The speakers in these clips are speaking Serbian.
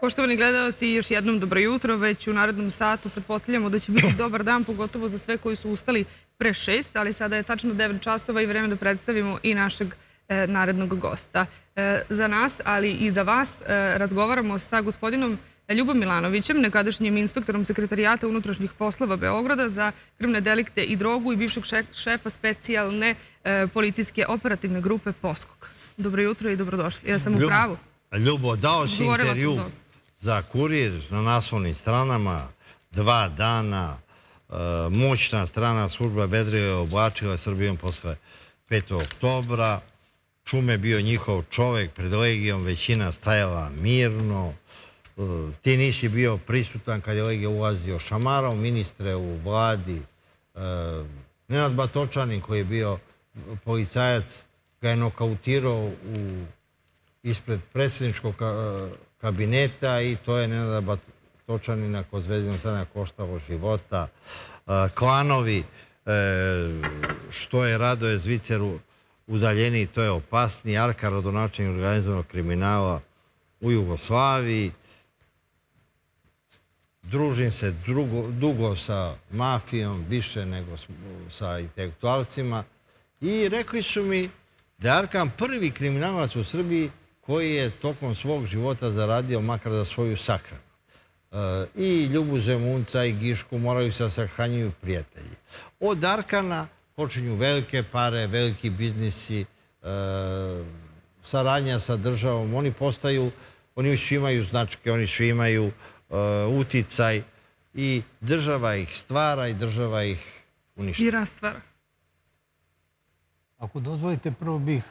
Poštovani gledalci, još jednom dobro jutro. Već u narednom satu pretpostavljamo da će biti dobar dan, pogotovo za sve koji su ustali pre šest, ali sada je tačno 9 časova i vreme da predstavimo i našeg e, narednog gosta. E, za nas, ali i za vas, e, razgovaramo sa gospodinom Ljubom Milanovićem, nekadašnjim inspektorom sekretarijata unutrašnjih poslova Beograda za krvne delikte i drogu i bivšeg šefa specijalne policijske operativne grupe Poskog. Dobro jutro i dobrodošli. Ja sam u pravu. Ljubo, dao si intervju za kurir na naslovnim stranama dva dana. E, moćna strana služba Vedrije je oblačila Srbijom posle 5. oktobra. Čume bio njihov čovek, pred legijom većina stajala mirno. E, ti nisi bio prisutan kad je legija ulazio šamarao ministre u vladi. E, Nenad Batočanin koji je bio policajac ga je nokautirao u, ispred predsjedničkog kabineta i to je Nenada Batočanina kod Zvezdinog strana koštalo života. Klanovi, e, što je Radoje Zviceru udaljeniji, to je opasniji. Arka rodonačenja organizovanog kriminala u Jugoslaviji. Družim se dugo sa mafijom, više nego sa intelektualcima. I rekli su mi da je Arkan prvi kriminalac u Srbiji koji je tokom svog života zaradio makar za svoju sahranu. E, I Ljubu Zemunca i Gišku moraju se sahranjuju prijatelji. Od Arkana počinju velike pare, veliki biznisi, e, saradnja sa državom. Oni postaju, oni svi imaju značke, oni svi imaju e, uticaj i država ih stvara i država ih uništava. I rastvara. Ako dozvolite, prvo bih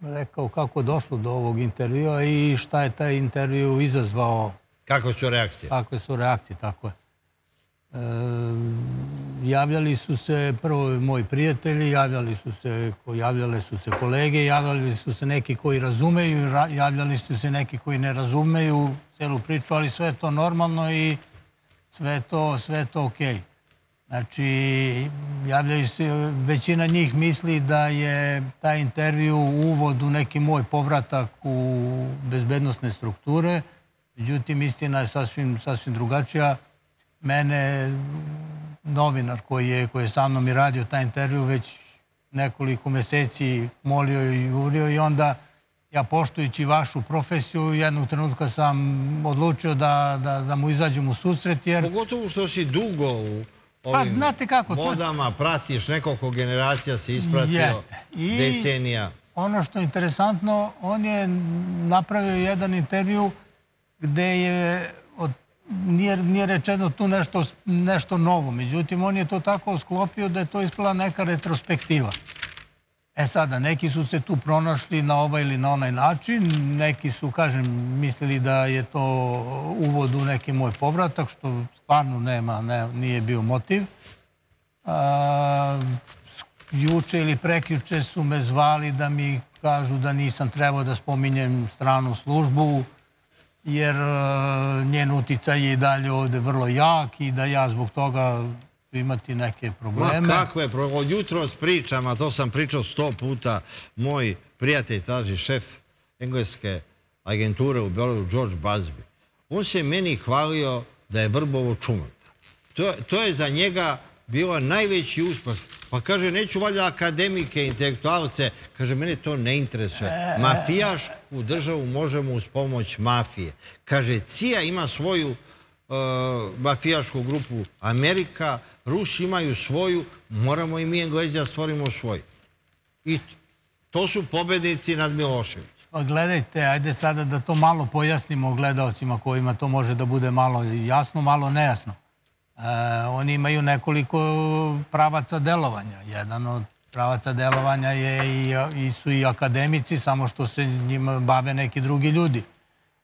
rekao kako došlo do ovog intervjua i šta je taj intervju izazvao. Kako su reakcije? Kako su reakcije, tako je. E, javljali su se prvo moji prijatelji, javljali su se, javljale su se kolege, javljali su se neki koji razumeju, javljali su se neki koji ne razumeju celu priču, ali sve je to normalno i sve to, sve to okej. Okay. Znači, javljaju se, većina njih misli da je taj intervju uvod u neki moj povratak u bezbednostne strukture. Međutim, istina je sasvim, sasvim drugačija. Mene, novinar koji je, koji je sa mnom i radio taj intervju, već nekoliko meseci molio i jurio i onda ja poštujući vašu profesiju, jednog trenutka sam odlučio da, da, da mu izađem u susret. Jer... Pogotovo što si dugo u pa, znate kako, vodama, pratiš nekoliko generacija se ispratio, Jeste. I decenija. Ono što je interesantno, on je napravio jedan intervju gde je od, nije, nije rečeno tu nešto, nešto novo. Međutim, on je to tako sklopio da je to ispala neka retrospektiva. E sada, neki su se tu pronašli na ovaj ili na onaj način, neki su, kažem, mislili da je to uvod u neki moj povratak, što stvarno nema, ne, nije bio motiv. A, juče ili prekjuče su me zvali da mi kažu da nisam trebao da spominjem stranu službu, jer njen uticaj je i dalje ovde vrlo jak i da ja zbog toga imati neke probleme. Ma kakve probleme? Jutro s pričama, to sam pričao sto puta, moj prijatelj, taži šef engleske agenture u Beogradu, George Busby, on se meni hvalio da je Vrbovo čuman. To, to je za njega bilo najveći uspeh. Pa kaže, neću valjda akademike, intelektualce. Kaže, mene to ne interesuje. Mafijašku državu možemo uz pomoć mafije. Kaže, CIA ima svoju uh, mafijašku grupu Amerika, Rusi imaju svoju, moramo i mi Englezi da stvorimo svoju. I to su pobednici nad Miloševićem. Pa gledajte, ajde sada da to malo pojasnimo gledalcima kojima to može da bude malo jasno, malo nejasno. E, oni imaju nekoliko pravaca delovanja. Jedan od pravaca delovanja je i su i akademici, samo što se njima bave neki drugi ljudi.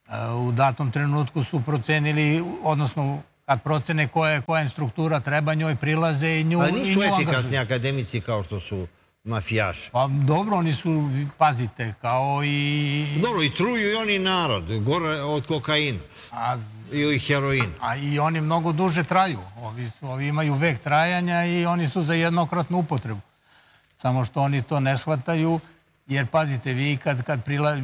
E, u datom trenutku su procenili, odnosno kad procene koja je, koja struktura treba, njoj prilaze i nju, Ali nisu efikasni akademici kao što su mafijaši. Pa dobro, oni su, pazite, kao i... Dobro, i truju i oni narod, gore od kokaina. A, I heroina. A i oni mnogo duže traju. Ovi, su, ovi imaju vek trajanja i oni su za jednokratnu upotrebu. Samo što oni to ne shvataju, jer pazite, vi kad, kad prila,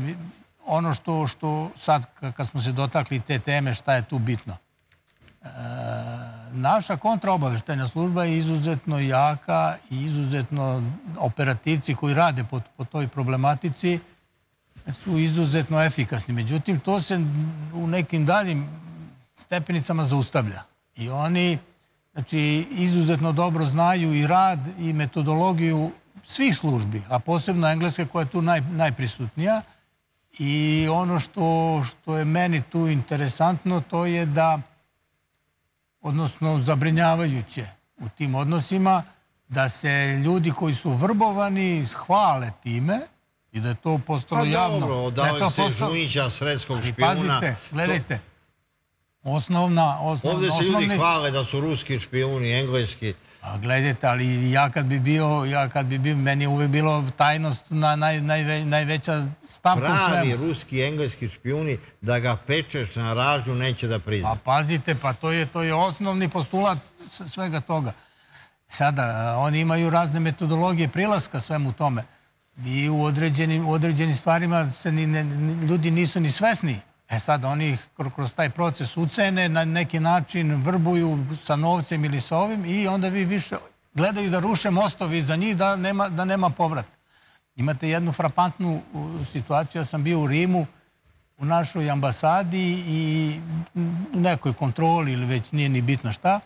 ono što, što sad kad smo se dotakli te teme, šta je tu bitno? Naša kontraobaveštajna služba je izuzetno jaka i izuzetno operativci koji rade po, po toj problematici su izuzetno efikasni. Međutim, to se u nekim daljim stepenicama zaustavlja. I oni znači, izuzetno dobro znaju i rad i metodologiju svih službi, a posebno engleske koja je tu naj, najprisutnija. I ono što, što je meni tu interesantno, to je da, odnosno zabrinjavajuće u tim odnosima, da se ljudi koji su vrbovani hvale time i da je to postalo javno. Pa dobro, odavljaju da se postalo... Žunića, sredskog špijuna. Pazite, gledajte, osnovna, osnovna, Ovdje se osnovni... ljudi hvale da su ruski špijuni, engleski. A gledajte, ali ja kad bi bio, ja kad bi bio, meni je uvek bilo tajnost na naj, najve, najveća stavka u svemu. Pravi ruski engleski špijuni, da ga pečeš na ražu, neće da prizna. Pa pazite, pa to je, to je osnovni postulat svega toga. Sada, oni imaju razne metodologije prilaska svemu tome. I u određenim, u određenim stvarima se ni, ne, ljudi nisu ni svesni E sad oni kroz taj proces ucene, na neki način vrbuju sa novcem ili sa ovim i onda vi više gledaju da ruše mostovi za njih da nema, da nema. Imate jednu frapantnu situaciju, ja sam bio u Rimu, u našoj ambasadi i u nekoj kontroli ili već nije ni bitno šta.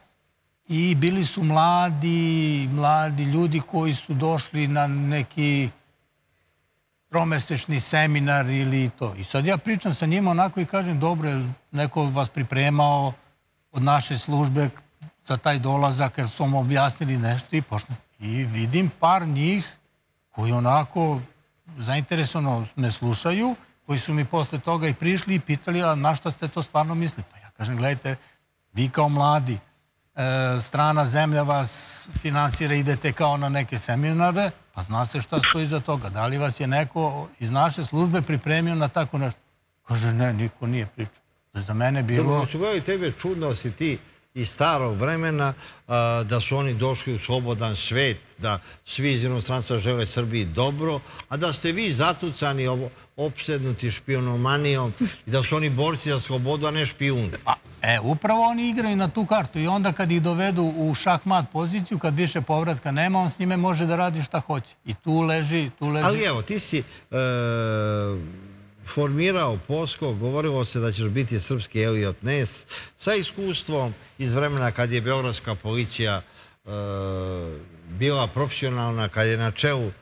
I bili su mladi, mladi ljudi koji su došli na neki tromesečni seminar ili to. I sad ja pričam sa njima onako i kažem, dobro, neko vas pripremao od naše službe za taj dolazak, jer su vam objasnili nešto i počne. I vidim par njih koji onako zainteresovano me slušaju, koji su mi posle toga i prišli i pitali, a na šta ste to stvarno mislili? Pa ja kažem, gledajte, vi kao mladi, e, strana zemlja vas finansira, idete kao na neke seminare, Pa zna se šta stoji iza toga. Da li vas je neko iz naše službe pripremio na tako nešto? Kaže, ne, niko nije pričao. Za mene bilo... Dobro, su gledali tebe čudno si ti iz starog vremena da su oni došli u slobodan svet, da svi iz inostranstva žele Srbiji dobro, a da ste vi zatucani ovo, opsednuti špionomanijom i da su oni borci za slobodu, a ne špijuni. E, upravo oni igraju na tu kartu i onda kad ih dovedu u šahmat poziciju, kad više povratka nema, on s njime može da radi šta hoće. I tu leži, tu leži... Ali evo, ti si e, formirao Posko, govorilo se da ćeš biti srpski Elliot Ness, sa iskustvom iz vremena kad je Beogradska policija e, bila profesionalna, kad je na čelu e,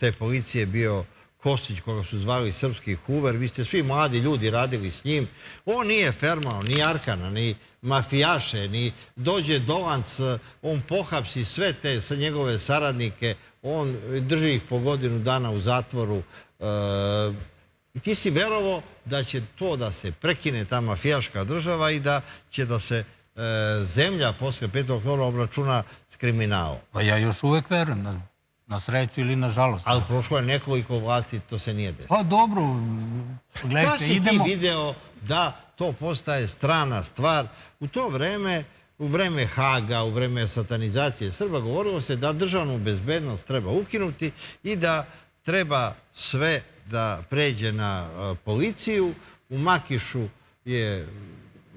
te policije bio Kostić, koga su zvali srpski huver, vi ste svi mladi ljudi radili s njim. On nije fermao ni Arkana, ni mafijaše, ni dođe Dolanc, on pohapsi sve te sa njegove saradnike, on drži ih po godinu dana u zatvoru. E, I ti si verovo da će to da se prekine ta mafijaška država i da će da se e, zemlja posle 5. oktobra obračuna s kriminalom. Pa ja još uvek verujem na Na sreću ili na žalost. Ali prošlo je nekoliko vlasti, to se nije desilo. Pa dobro, gledajte, idemo... idemo... si ti video da to postaje strana stvar? U to vreme, u vreme Haga, u vreme satanizacije Srba, govorilo se da državnu bezbednost treba ukinuti i da treba sve da pređe na policiju. U Makišu je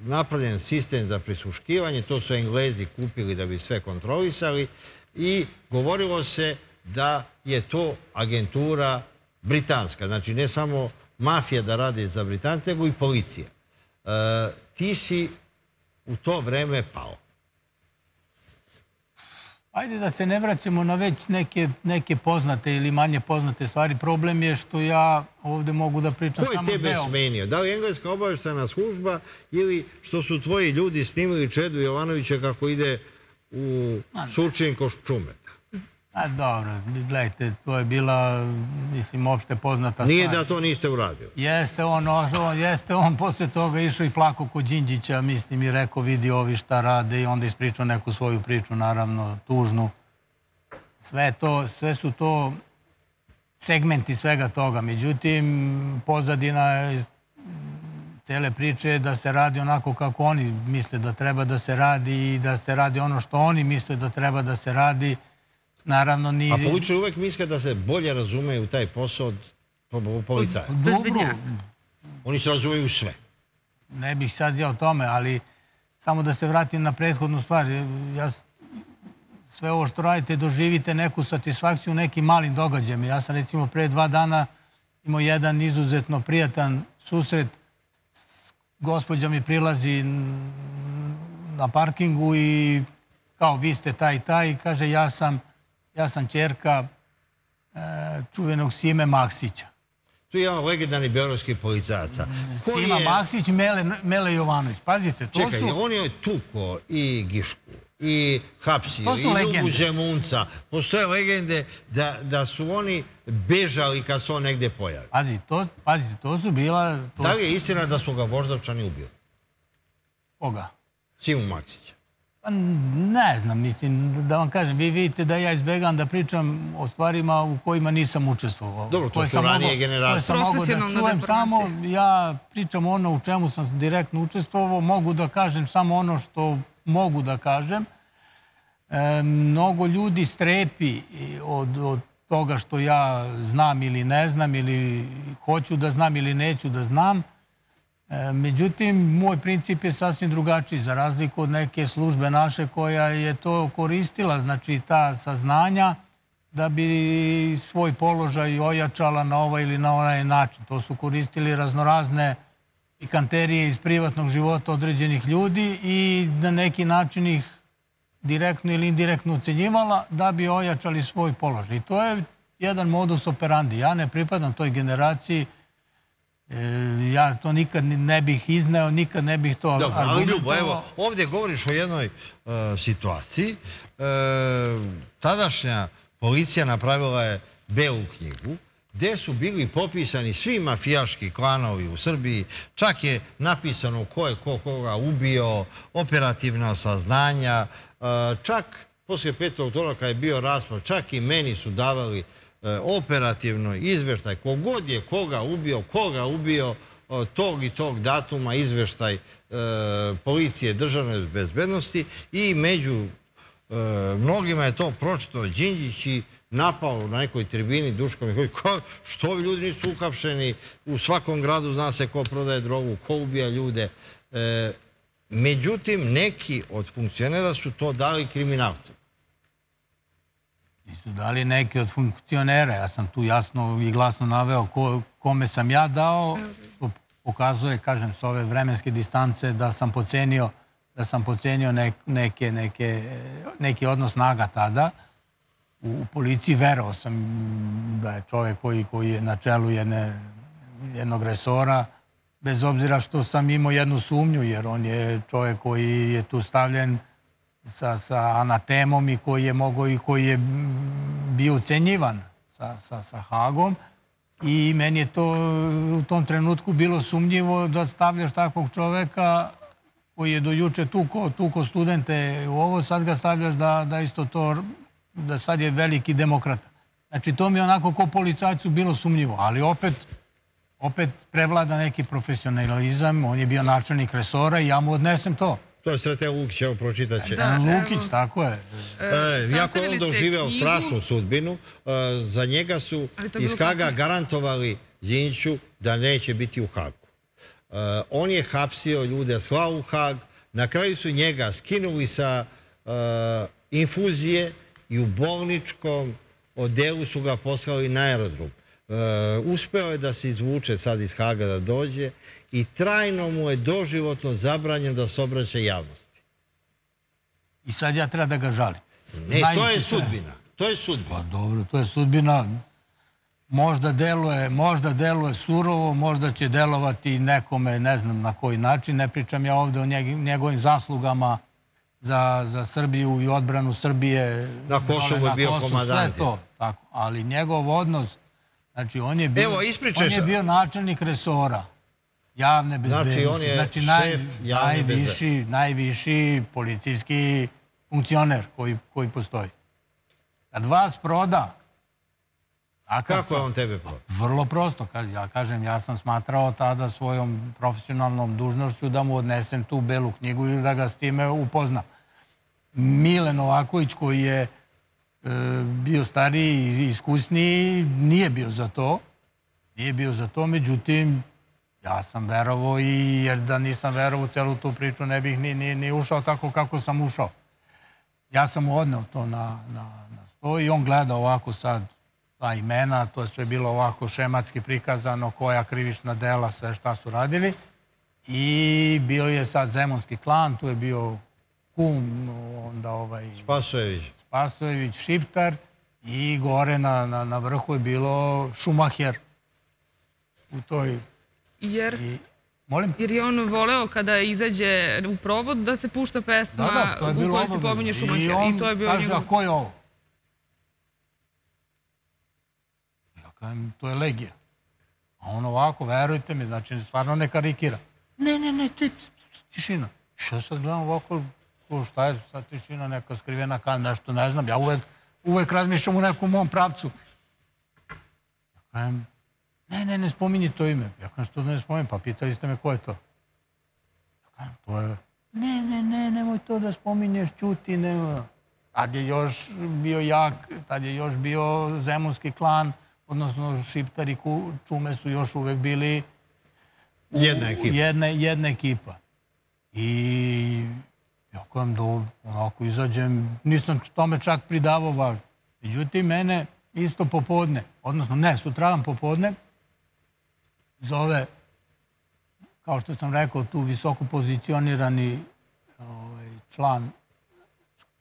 napravljen sistem za prisuškivanje, to su Englezi kupili da bi sve kontrolisali i govorilo se da je to agentura britanska. Znači, ne samo mafija da radi za Britance, nego i policija. E, ti si u to vreme pao. Ajde da se ne vraćamo na već neke, neke poznate ili manje poznate stvari. Problem je što ja ovde mogu da pričam samo deo. Ko je tebe smenio? Da li engleska obaveštana služba ili što su tvoji ljudi snimili Čedu Jovanovića kako ide u Surčin Koščume? A dobro, gledajte, to je bila, mislim, opšte poznata stvar. Nije da to niste uradili. Jeste on, on, jeste on posle toga išao i plako kod Đinđića, mislim, i rekao vidi ovi šta rade i onda ispričao neku svoju priču, naravno, tužnu. Sve, to, sve su to segmenti svega toga. Međutim, pozadina cele priče je da se radi onako kako oni misle da treba da se radi i da se radi ono što oni misle da treba da se radi. Naravno, ni... A poličari uvek misle da se bolje razumeju u taj posao od policajac. Dobro. Oni se razumeju sve. Ne bih sad ja o tome, ali samo da se vratim na prethodnu stvar. Ja sve ovo što radite doživite neku satisfakciju nekim malim događajima. Ja sam recimo pre dva dana imao jedan izuzetno prijatan susret. Gospođa mi prilazi na parkingu i kao vi ste taj i taj i kaže ja sam, ja sam čerka e, čuvenog Sime Maksića. Tu je jedan legendarni beogradski policajaca. Sima Maksić i Mele, Mele Jovanović. Pazite, to Čekaj, su... on je tuko i Gišku i hapsio i Ljubu Zemunca. Postoje legende da, da su oni bežali kad se on negde pojavi. Pazi, to, pazite, to su bila... To da li je istina da su ga voždavčani ubili? Koga? Simu Maksića. Pa ne znam, mislim, da vam kažem, vi vidite da ja izbegam da pričam o stvarima u kojima nisam učestvovao. Dobro, to su ranije generacije. Koje sam mogo da čujem samo, ja pričam ono u čemu sam direktno učestvovao, mogu da kažem samo ono što mogu da kažem. E, mnogo ljudi strepi od, od toga što ja znam ili ne znam ili hoću da znam ili neću da znam. E, međutim, moj princip je sasvim drugačiji, za razliku od neke službe naše koja je to koristila, znači ta saznanja, da bi svoj položaj ojačala na ovaj ili na onaj način. To su koristili raznorazne pikanterije iz privatnog života određenih ljudi i na neki način ih direktno ili indirektno ucenjivala da bi ojačali svoj položaj. I to je jedan modus operandi. Ja ne pripadam toj generaciji, e, ja to nikad ne bih izneo, nikad ne bih to ali Ljubo, evo, ovdje govoriš o jednoj e, situaciji. E, tadašnja policija napravila je belu knjigu gde su bili popisani svi mafijaški klanovi u Srbiji, čak je napisano ko je ko koga ubio, operativna saznanja, e, čak poslije 5. oktobra kada je bio rasprav, čak i meni su davali operativno izveštaj kogod je koga ubio, koga ubio, e, tog i tog datuma izveštaj policije državne bezbednosti i među mnogima je to pročito Đinđić i napao na nekoj tribini Duško Mihajlović, što ovi ljudi nisu ukapšeni, u svakom gradu zna se ko prodaje drogu, ko ubija ljude. E, međutim, neki od funkcionera su to dali kriminalcima. Nisu dali neki od funkcionera. Ja sam tu jasno i glasno naveo kome sam ja dao, što pokazuje, kažem, s ove vremenske distance da sam pocenio da sam pocenio neke, neke, neki odnos snaga tada u policiji. Verao sam da je čovjek koji, koji je na čelu jedne, jednog resora, bez obzira što sam imao jednu sumnju, jer on je čovjek koji je tu stavljen sa, sa anatemom i koji je mogao i koji je bio ucenjivan sa, sa, sa Hagom. I meni je to u tom trenutku bilo sumnjivo da stavljaš takvog čoveka koji je do juče tuko, tuko studente u ovo, sad ga stavljaš da, da isto to da sad je veliki demokrata. Znači, to mi je onako ko policajcu bilo sumnjivo, ali opet, opet prevlada neki profesionalizam, on je bio načelnik resora i ja mu odnesem to. To je Srete Lukić, evo pročitat će. Da, Lukić, tako je. E, jako je on doživeo strašnu sudbinu. E, za njega su iz Haga garantovali Zinjiću da neće biti u Hagu. E, on je hapsio ljude, slao u Hag. Na kraju su njega skinuli sa infuzije i u bolničkom odelu su ga poslali na aerodrom. E, uspeo je da se izvuče sad iz Haga da dođe i trajno mu je doživotno zabranjeno da se obraća javnosti. I sad ja treba da ga žalim. Ne, to je sudbina. To je sudbina. Pa dobro, to je sudbina. Možda deluje, možda deluje surovo, možda će delovati nekome, ne znam na koji način. Ne pričam ja ovde o njegovim zaslugama, za, za Srbiju i odbranu Srbije. Na Kosovu je bio komadant. Sve to, tako. Ali njegov odnos, znači on je bio, Evo, on je bio načelnik resora javne bezbednosti. Znači, on je znači, naj, najviši, najviši policijski funkcioner koji, koji postoji. Kad vas proda, Kako je on tebe prodao? Vrlo prosto. Ja kažem, ja sam smatrao tada svojom profesionalnom dužnošću da mu odnesem tu belu knjigu i da ga s time upoznam. Mile Novaković koji je e, bio stariji i iskusniji, nije bio za to. nije bio za to, međutim, ja sam verovo i jer da nisam verovo u celu tu priču ne bih ni, ni, ni ušao tako kako sam ušao. Ja sam mu odneo to na, na, na sto i on gleda ovako sad ta imena, to je sve bilo ovako šematski prikazano, koja krivična dela, sve šta su radili. I bio je sad Zemunski klan, tu je bio kum, onda ovaj... Spasojević. Spasojević, Šiptar i gore na, na, na vrhu je bilo Šumacher u toj... Jer... I, molim? Jer je on voleo kada izađe u provod da se pušta pesma da, da, to je u kojoj se pominje Šumacher. I on I to je bio kaže, njegov... a ko je ovo? Ja kažem, to je Legija. A on ovako, verujte mi, znači stvarno ne karikira. Ne, ne, ne, je tišina. Ja sad gledam ovako, šta je sad tišina, neka skrivena kan, nešto ne znam. Ja uvek, uvek razmišljam u nekom mom pravcu. Ja kažem, ne, ne, ne spominji to ime. Ja kažem, što ne spominjem? Pa pitali ste me ko je to. Ja kažem, to je... Ne, ne, ne, nemoj to da spominješ, čuti, nemoj. Tad je još bio jak, tad je još bio zemunski klan, odnosno šiptari čume su još uvek bili jedna ekipa. Jedne, jedna ekipa. I ja kojem da onako izađem, nisam tome čak pridavao važno. Međutim, mene isto popodne, odnosno ne, sutradan popodne, zove, kao što sam rekao, tu visoko pozicionirani ovaj, član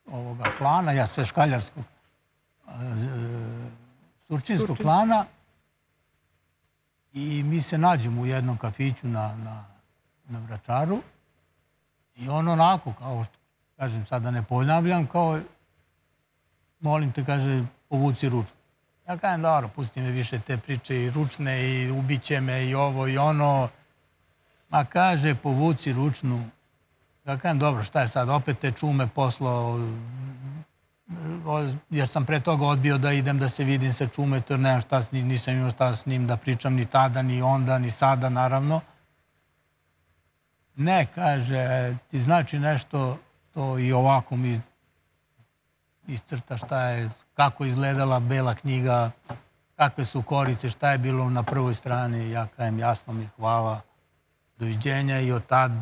ovoga klana, ja sve škaljarskog, Surčinskog klana i mi se nađemo u jednom kafiću na, na, na Vračaru i on onako, kao što kažem, sada ne ponavljam, kao molim te, kaže, povuci ručnu. Ja kažem, dobro, pusti me više te priče i ručne i ubiće me i ovo i ono. Ma kaže, povuci ručnu. Ja kažem, dobro, šta je sad, opet te čume poslo ja sam pre toga odbio da idem da se vidim sa Čumetom, jer nemam šta s njim, nisam imao šta s njim da pričam ni tada, ni onda, ni sada, naravno. Ne, kaže, ti znači nešto, to i ovako mi iscrta šta je, kako izgledala bela knjiga, kakve su korice, šta je bilo na prvoj strani. Ja kajem, jasno mi hvala, doviđenja i od tad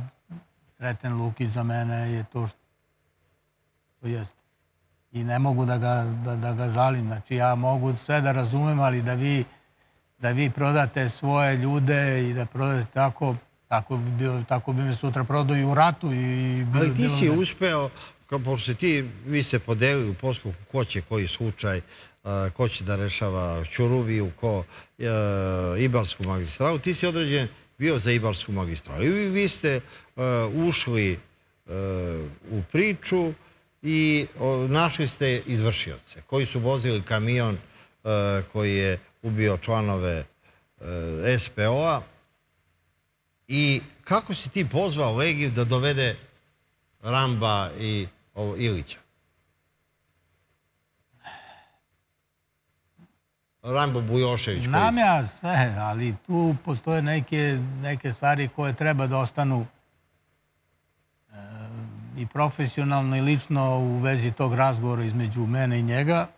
Sreten Luki za mene je to što jeste i ne mogu da ga, da, da ga žalim. Znači ja mogu sve da razumem, ali da vi, da vi prodate svoje ljude i da prodate tako, tako bi, bio, tako bi me sutra prodao i u ratu. I bilo, ali ti si da... uspeo, kao pošto ti, vi ste podelili u Poskovu ko će koji slučaj, ko će da rešava Čuruviju, ko uh, Ibalsku magistralu, ti si određen bio za Ibalsku magistralu. I vi, ste uh, ušli uh, u priču, i našli ste izvršioce koji su vozili kamion e, koji je ubio članove e, SPO-a i kako si ti pozvao Legiju da dovede Ramba i Ilića? Rambo Bujošević. Znam ja sve, ali tu postoje neke, neke stvari koje treba da ostanu i profesionalno i lično u vezi tog razgovora između mene i njega.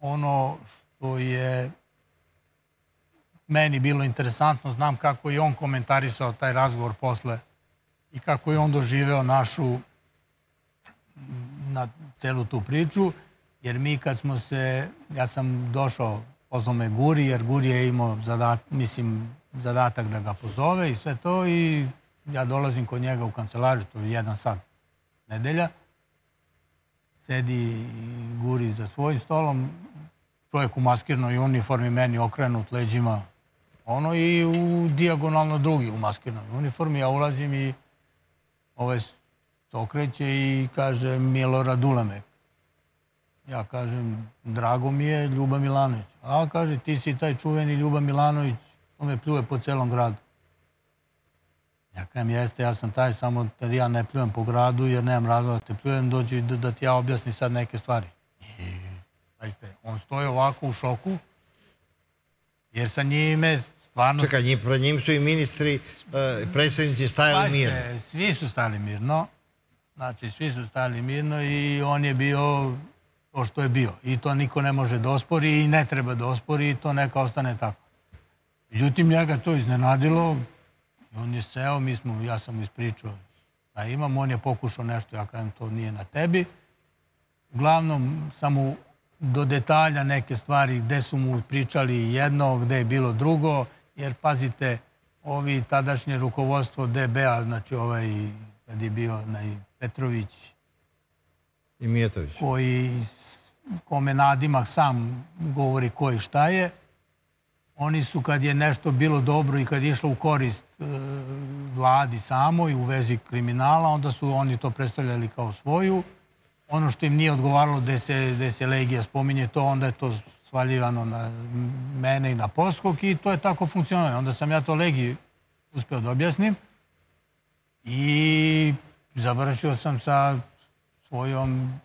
Ono što je meni bilo interesantno, znam kako je on komentarisao taj razgovor posle i kako je on doživeo našu na celu tu priču, jer mi kad smo se, ja sam došao, pozvao me Guri, jer Guri je imao zadat, mislim, zadatak da ga pozove i sve to i ja dolazim kod njega u kancelariju, to je jedan sat nedelja, sedi guri za svojim stolom, čovjek u maskirnoj uniformi, meni okrenut leđima, ono i u dijagonalno drugi u maskirnoj uniformi, ja ulazim i ovaj okreće i kaže Milorad Ulemek. Ja kažem, drago mi je Ljuba Milanović. A kaže, ti si taj čuveni Ljuba Milanović, što me pljuje po celom gradu. Ja kajem, jeste, ja sam taj, samo da ja ne pljujem po gradu, jer nemam razloga da te pljujem, dođi da, da ti ja objasnim sad neke stvari. Pazite, on stoji ovako u šoku, jer sa njime stvarno... Čekaj, njim, pred njim su i ministri, uh, predsjednici stajali mirno. Svi su stali mirno. Znači, svi su stali mirno i on je bio to što je bio. I to niko ne može da ospori i ne treba da ospori i to neka ostane tako. Međutim, njega to iznenadilo. On je seo, mi smo, ja sam mu ispričao da imam, on je pokušao nešto, ja kažem, to nije na tebi. Uglavnom, sam mu do detalja neke stvari gde su mu pričali jedno, gde je bilo drugo, jer pazite, ovi tadašnje rukovodstvo DB-a, znači ovaj, kad je bio onaj Petrović i Mijetović, koji, kome nadimak sam govori ko i šta je, oni su kad je nešto bilo dobro i kad je išlo u korist e, vladi samo i u vezi kriminala, onda su oni to predstavljali kao svoju. Ono što im nije odgovaralo gde se, se Legija spominje to, onda je to svaljivano na mene i na poskok i to je tako funkcionalno. Onda sam ja to Legiji uspeo da objasnim i završio sam sa svojom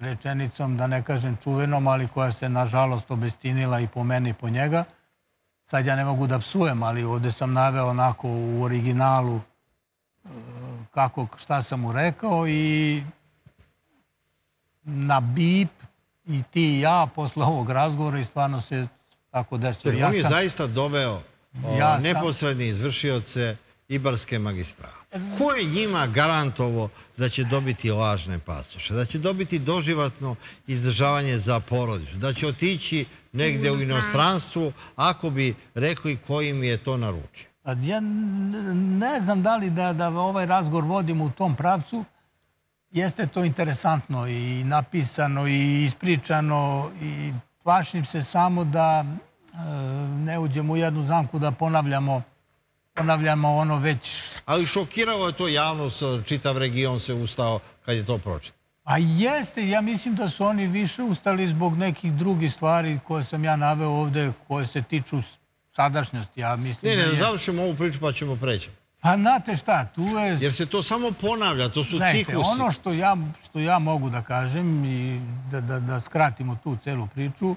rečenicom, da ne kažem čuvenom, ali koja se nažalost obestinila i po meni i po njega. Sad ja ne mogu da psujem, ali ovde sam naveo onako u originalu e, kako, šta sam mu rekao i na bip i ti i ja posle ovog razgovora i stvarno se tako desilo. Ja on je zaista doveo ja neposredni izvršioce Ibarske magistrale. Ko je njima garantovo da će dobiti lažne pasoše, da će dobiti doživatno izdržavanje za porodicu, da će otići negde u inostranstvu ako bi rekli kojim je to naručio? Ja ne znam da li da, da ovaj razgovor vodimo u tom pravcu. Jeste to interesantno i napisano i ispričano i plašim se samo da e, ne uđemo u jednu zamku da ponavljamo ponavljamo ono već... Ali šokiralo je to javnost, čitav region se ustao kad je to pročito. A jeste, ja mislim da su oni više ustali zbog nekih drugih stvari koje sam ja naveo ovde, koje se tiču sadašnjosti. Ja mislim ne, ne, da je... završimo ovu priču pa ćemo preći. Pa znate šta, tu je... Jer se to samo ponavlja, to su Znajte, ciklusi. Ono što ja, što ja mogu da kažem i da, da, da skratimo tu celu priču,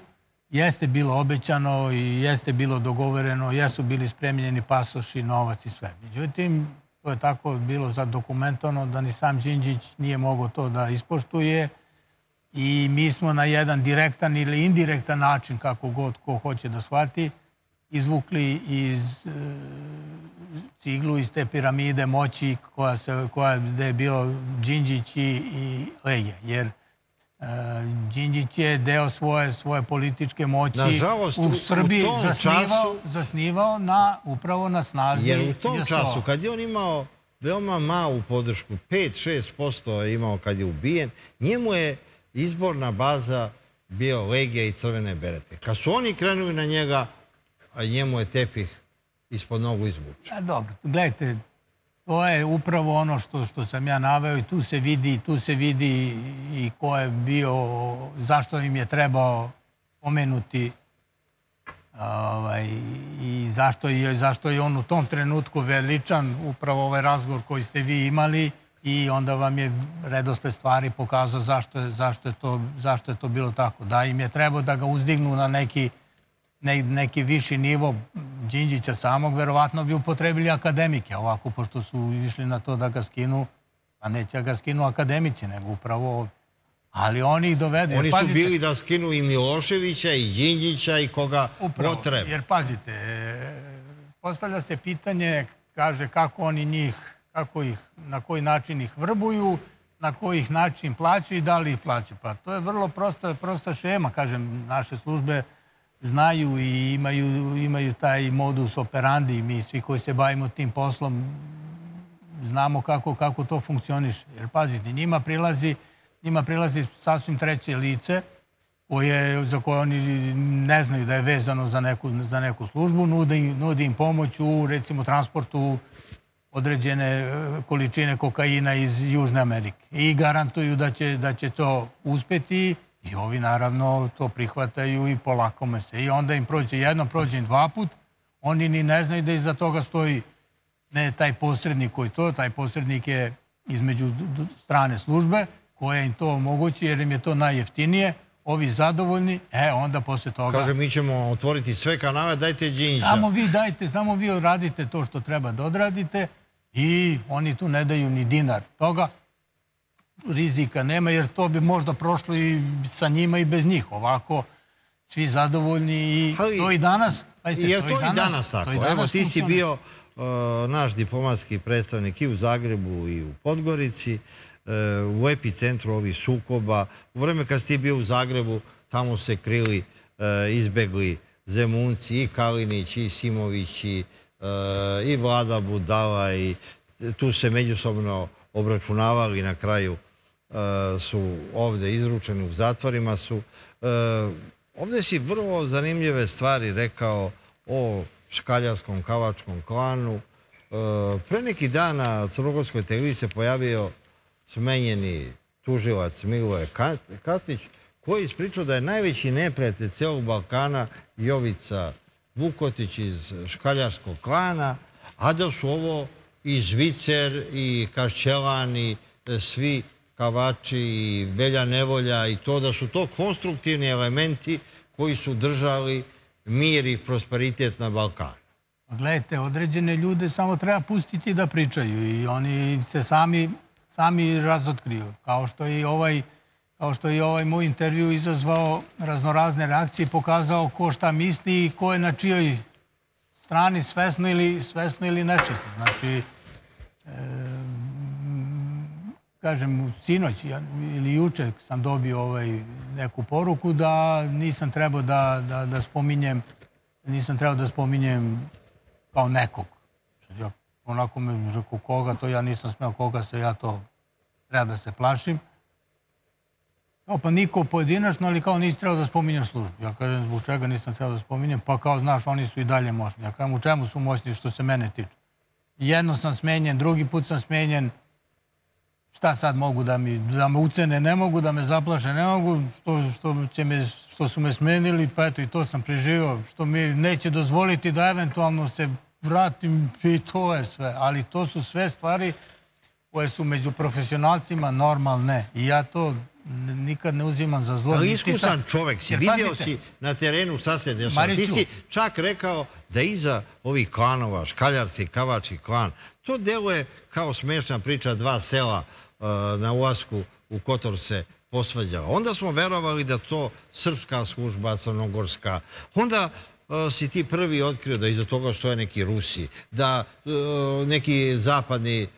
Jeste bilo obećano i jeste bilo dogovoreno, jesu bili spremljeni pasoši, novac i sve. Međutim, to je tako bilo zadokumentovano da ni sam Đinđić nije mogao to da ispoštuje i mi smo na jedan direktan ili indirektan način, kako god ko hoće da shvati, izvukli iz e, ciglu, iz te piramide moći koja, se, koja gde je bio Đinđić i, i Legija. Jer Đinđić je deo svoje, svoje političke moći Nažalost, u Srbiji u zasnivao, času, zasnivao na, upravo na snazi Jer u tom času, kad je on imao veoma malu podršku, 5-6% je imao kad je ubijen, njemu je izborna baza bio Legija i Crvene berete. Kad su oni krenuli na njega, njemu je tepih ispod nogu izvučen. Dobro, gledajte, To je upravo ono što, što sam ja naveo i tu se vidi, tu se vidi i ko je bio, zašto im je trebao pomenuti ovaj, i zašto je, zašto je on u tom trenutku veličan, upravo ovaj razgovor koji ste vi imali i onda vam je redoste stvari pokazao zašto je, zašto je, to, zašto je to bilo tako. Da im je trebao da ga uzdignu na neki ne, neki viši nivo Đinđića samog, verovatno bi upotrebili akademike. Ovako, pošto su išli na to da ga skinu, pa neće ga skinu akademici, nego upravo Ali oni ih dovedu. Oni su bili da skinu i Miloševića, i Đinđića, i koga upravo, potreba. Jer pazite, e, postavlja se pitanje, kaže, kako oni njih, kako ih, na koji način ih vrbuju, na koji način plaćaju i da li ih plaćaju. Pa to je vrlo prosta, prosta šema, kažem, naše službe znaju i imaju, imaju taj modus operandi. Mi svi koji se bavimo tim poslom znamo kako, kako to funkcioniše. Jer pazite, njima prilazi, njima prilazi sasvim treće lice koje, za koje oni ne znaju da je vezano za neku, za neku službu, nudi, nudi im pomoć u, recimo, transportu određene e, količine kokaina iz Južne Amerike. I garantuju da će, da će to uspeti I ovi naravno to prihvataju i polakome se. I onda im prođe jedno, prođe im dva put. Oni ni ne znaju da iza toga stoji ne taj posrednik koji to, taj posrednik je između strane službe koja im to omogući jer im je to najjeftinije. Ovi zadovoljni, e, onda posle toga... Kaže, mi ćemo otvoriti sve kanale, dajte džinjića. Samo vi dajte, samo vi radite to što treba da odradite i oni tu ne daju ni dinar toga rizika nema, jer to bi možda prošlo i sa njima i bez njih. Ovako, svi zadovoljni i to i danas, pazite, to, i danas, tako. Evo, ti si bio uh, naš diplomatski predstavnik i u Zagrebu i u Podgorici, uh, u epicentru ovih sukoba. U vreme kad si ti bio u Zagrebu, tamo se krili, uh, izbegli Zemunci i Kalinić i Simović i, i Vlada Budala i tu se međusobno obračunavali na kraju su ovde izručeni u zatvorima su Ovde si vrlo zanimljive stvari rekao o škaljarskom kavačkom klanu. E, pre neki dan na Crnogorskoj televiziji se pojavio smenjeni tužilac Miloje Katnić, koji ispričao da je najveći neprijatelj celog Balkana Jovica Vukotić iz škaljarskog klana, a da su ovo i Zvicer i Kašćelan i e, svi Kavači Velja Nevolja i to da su to konstruktivni elementi koji su držali mir i prosperitet na Balkanu. Gledajte, određene ljude samo treba pustiti da pričaju i oni se sami, sami razotkriju. Kao što je i ovaj kao što ovaj moj intervju izazvao raznorazne reakcije i pokazao ko šta misli i ko je na čijoj strani svesno ili, svesno ili nesvesno. Znači, e, kažem, sinoć ili juče sam dobio ovaj, neku poruku da nisam trebao da, da, da spominjem nisam trebao da spominjem kao nekog. Ja, onako me rekao koga, to ja nisam smeo koga se ja to treba da se plašim. Pa niko pojedinačno, ali kao nisi trebao da spominjem službu. Ja kažem zbog čega nisam trebao da spominjem, pa kao znaš oni su i dalje moćni. Ja kažem u čemu su moćni što se mene tiče. Jedno sam smenjen, drugi put sam smenjen, šta sad mogu da mi, da me ucene, ne mogu, da me zaplaše, ne mogu, što, što, će me, što su me smenili, pa eto i to sam preživao, što mi neće dozvoliti da eventualno se vratim i to je sve. Ali to su sve stvari koje su među profesionalcima normalne i ja to nikad ne uzimam za zlo. Ali iskusan čovek si, vidio si na terenu šta se dešava. Ti si čak rekao da iza ovih klanova, škaljarski, kavački klan, to deluje kao smešna priča dva sela na ulasku u Kotor se posvađala. Onda smo verovali da to srpska služba, crnogorska. Onda si ti prvi otkrio da iza toga stoje neki Rusi, da neki zapadni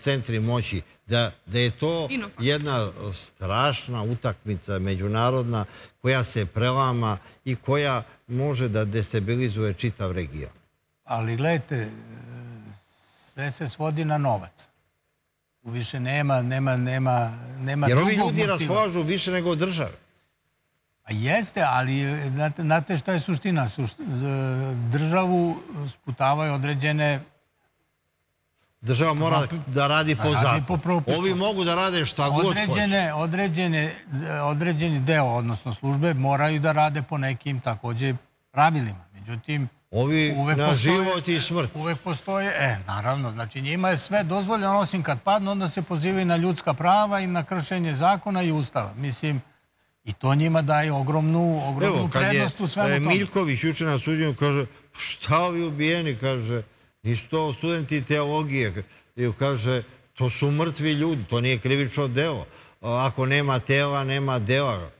centri moći, da, da je to jedna strašna utakmica međunarodna koja se prelama i koja može da destabilizuje čitav region. Ali gledajte, sve se svodi na novac više nema, nema, nema, nema Jer ovi ljudi raspolažu više nego države. A jeste, ali znate šta je suština? Državu sputavaju određene Država mora da radi po da zakonu. Ovi mogu da rade šta god određene, određene, određeni deo, odnosno službe, moraju da rade po nekim takođe pravilima. Međutim, Ovi uvek na život i smrt. Uvek postoje, e, naravno, znači njima je sve dozvoljeno, osim kad padnu, onda se pozivaju na ljudska prava i na kršenje zakona i ustava. Mislim, i to njima daje ogromnu, ogromnu Evo, prednost u svemu tome. Miljković juče na suđenju kaže, šta ovi ubijeni, kaže, nisu to studenti teologije. I kaže, to su mrtvi ljudi, to nije krivično delo. Ako nema tela, nema dela.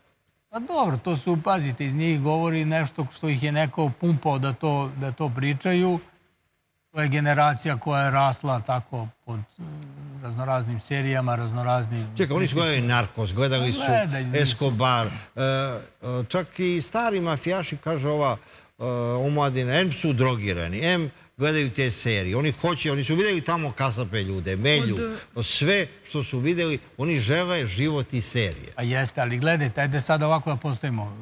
Pa dobro, to su, pazite, iz njih govori nešto što ih je neko pumpao da to, da to pričaju. To je generacija koja je rasla tako pod eh, raznoraznim serijama, raznoraznim... Čekaj, oni su gledali Narkos, gledali su Escobar. Eh, eh, čak i stari mafijaši, kaže ova omladina, M su drogirani, M gledaju te serije. Oni hoće, oni su videli tamo kasape ljude, melju, sve što su videli, oni žele život i serije. A jeste, ali gledajte, ajde sad ovako da postavimo.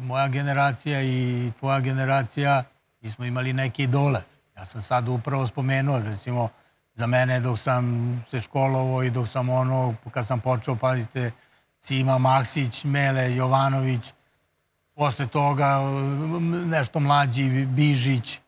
Moja generacija i tvoja generacija, mi smo imali neke idole. Ja sam sad upravo spomenuo, recimo, za mene dok sam se školovo i dok sam ono, kad sam počeo, pazite, Sima Maksić, Mele Jovanović, posle toga nešto mlađi Bižić,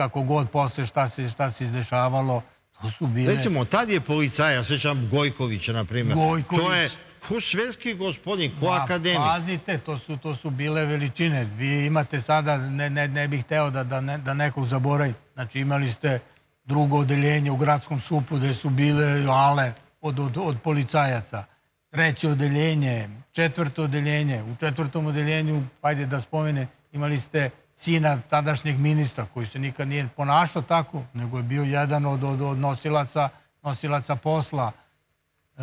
kako god posle šta se, šta se izdešavalo, to su bile... Recimo, tad je policaja, ja sećam Gojkovića, na primjer. Gojković. To je ko svetski gospodin, ko akademik. Pazite, to su, to su bile veličine. Vi imate sada, ne, ne, ne bih hteo da, da, ne, da nekog zaboravim. Znači, imali ste drugo odeljenje u gradskom supu gde su bile ale od, od, od policajaca. treće odeljenje, četvrto odeljenje. U četvrtom odeljenju, ajde da spomene, imali ste sina tadašnjeg ministra koji se nikad nije ponašao tako, nego je bio jedan od, od, nosilaca, nosilaca posla. E,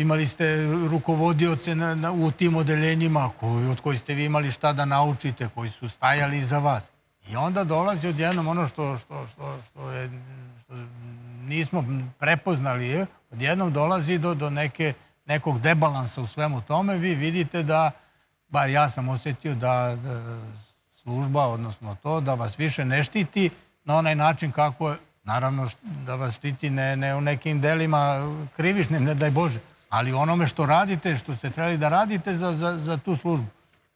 imali ste rukovodioce na, u tim odeljenjima koji, od kojih ste vi imali šta da naučite, koji su stajali iza vas. I onda dolazi odjednom ono što, što, što, što, je, nismo prepoznali, je, odjednom dolazi do, do neke, nekog debalansa u svemu tome. Vi vidite da, bar ja sam osetio da, da služba, odnosno to, da vas više ne štiti na onaj način kako naravno da vas štiti ne, ne u nekim delima krivišnim, ne daj Bože, ali onome što radite, što ste trebali da radite za, za, za tu službu.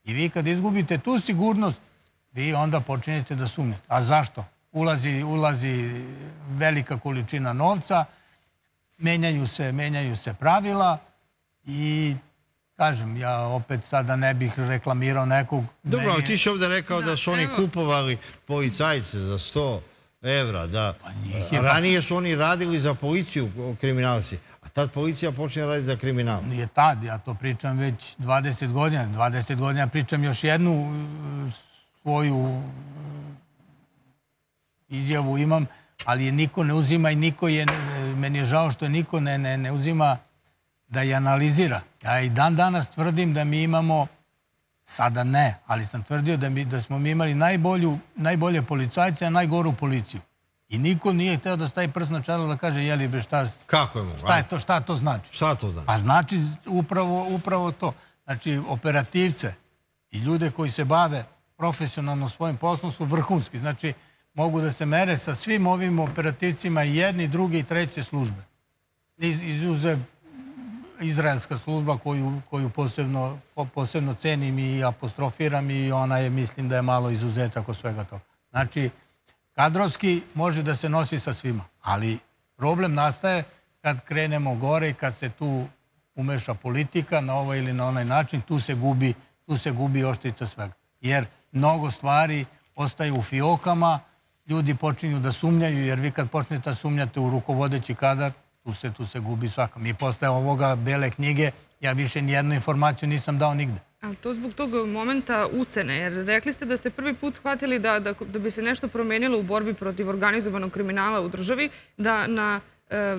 I vi kad izgubite tu sigurnost, vi onda počinjete da sumnjate. A zašto? Ulazi, ulazi velika količina novca, menjaju se, menjaju se pravila i kažem, ja opet sada ne bih reklamirao nekog... Dobro, ti si ovde rekao da, da su oni evo. kupovali policajce za 100 evra, da pa je ranije su oni radili za policiju kriminalci, a tad policija počne raditi za kriminal. Nije tad, ja to pričam već 20 godina. 20 godina pričam još jednu svoju izjavu imam, ali je niko ne uzima i niko je, meni je žao što je niko ne, ne, ne uzima da je analizira. Ja i dan danas tvrdim da mi imamo, sada ne, ali sam tvrdio da, mi, da smo mi imali najbolju, najbolje policajce, a najgoru policiju. I niko nije hteo da stavi prst na čelo da kaže, jeli bre, šta, Kako je šta je to, šta to znači? Šta to znači? Pa znači upravo, upravo to. Znači, operativce i ljude koji se bave profesionalno svojim poslom su vrhunski. Znači, mogu da se mere sa svim ovim operativcima jedni, drugi i treće službe. Izuzev izraelska služba koju, koju posebno, posebno cenim i apostrofiram i ona je, mislim da je malo izuzetak od svega toga. Znači, kadrovski može da se nosi sa svima, ali problem nastaje kad krenemo gore i kad se tu umeša politika na ovaj ili na onaj način, tu se gubi, tu se gubi oštrica svega. Jer mnogo stvari ostaju u fiokama, ljudi počinju da sumnjaju, jer vi kad počnete da sumnjate u rukovodeći kadar, tu se, tu se gubi svaka. Mi posle ovoga bele knjige, ja više nijednu informaciju nisam dao nigde. A to zbog tog momenta ucene, jer rekli ste da ste prvi put shvatili da, da, da bi se nešto promenilo u borbi protiv organizovanog kriminala u državi, da na e,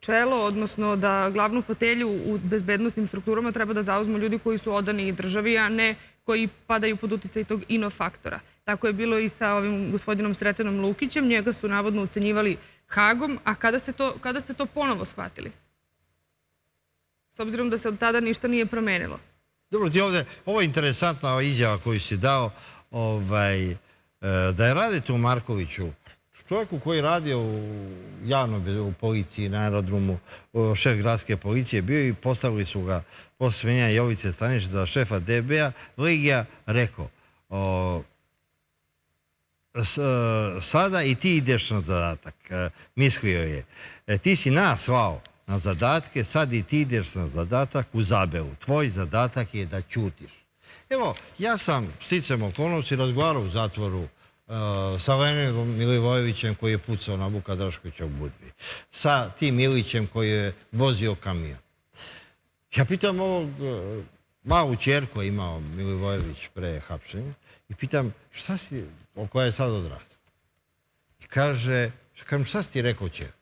čelo, odnosno da glavnu fotelju u bezbednostnim strukturama treba da zauzmu ljudi koji su odani državi, a ne koji padaju pod uticaj tog inofaktora. Tako je bilo i sa ovim gospodinom Sretenom Lukićem. Njega su navodno ucenjivali Hagom, a kada, se to, kada ste to ponovo shvatili? S obzirom da se od tada ništa nije promenilo. Dobro, ti ovde, ovo je interesantna izjava koju si dao, ovaj, e, da je radite u Markoviću, čovjeku koji radio u javnoj u policiji na aerodromu, šef gradske policije, bio i postavili su ga posle smenjanja Jovice Staniša da šefa DB-a, Ligija rekao, sada i ti ideš na zadatak. E, mislio je, e, ti si nas slao na zadatke, sad i ti ideš na zadatak u Zabelu. Tvoj zadatak je da ćutiš. Evo, ja sam sticam okolnosti razgovarao u zatvoru sa Lenegom Milivojevićem koji je pucao na Vuka Draškovića u Budvi. Sa tim Ilićem koji je vozio kamion. Ja pitam ovog malu čerku imao Milivojević pre hapšenja i pitam šta si, koja je sad odrasla. I kaže, kažem, šta si ti rekao čer?